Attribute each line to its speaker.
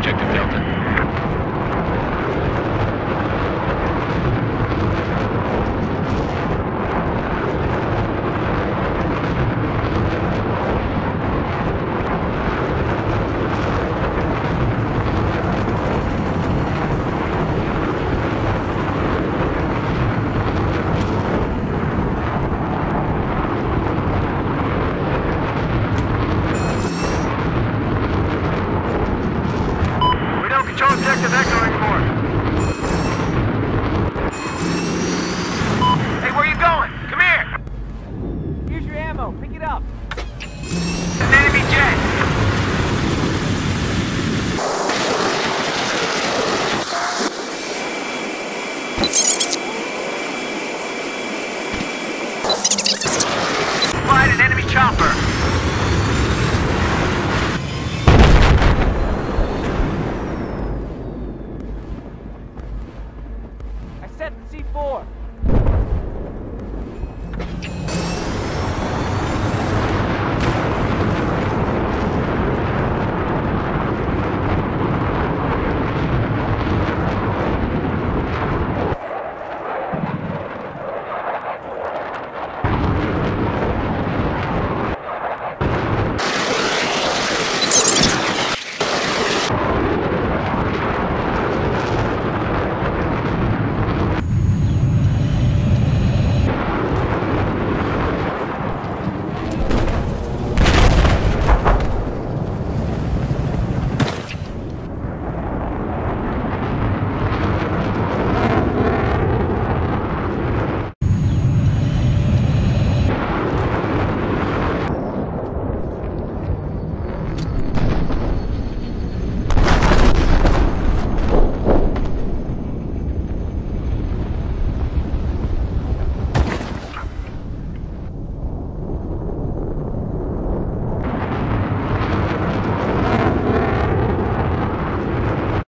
Speaker 1: Objective Delta. Objective Echo report. Hey, where you going? Come here!
Speaker 2: Here's your ammo. Pick it up. An
Speaker 1: enemy jet. Find an enemy chopper.
Speaker 2: Set C4.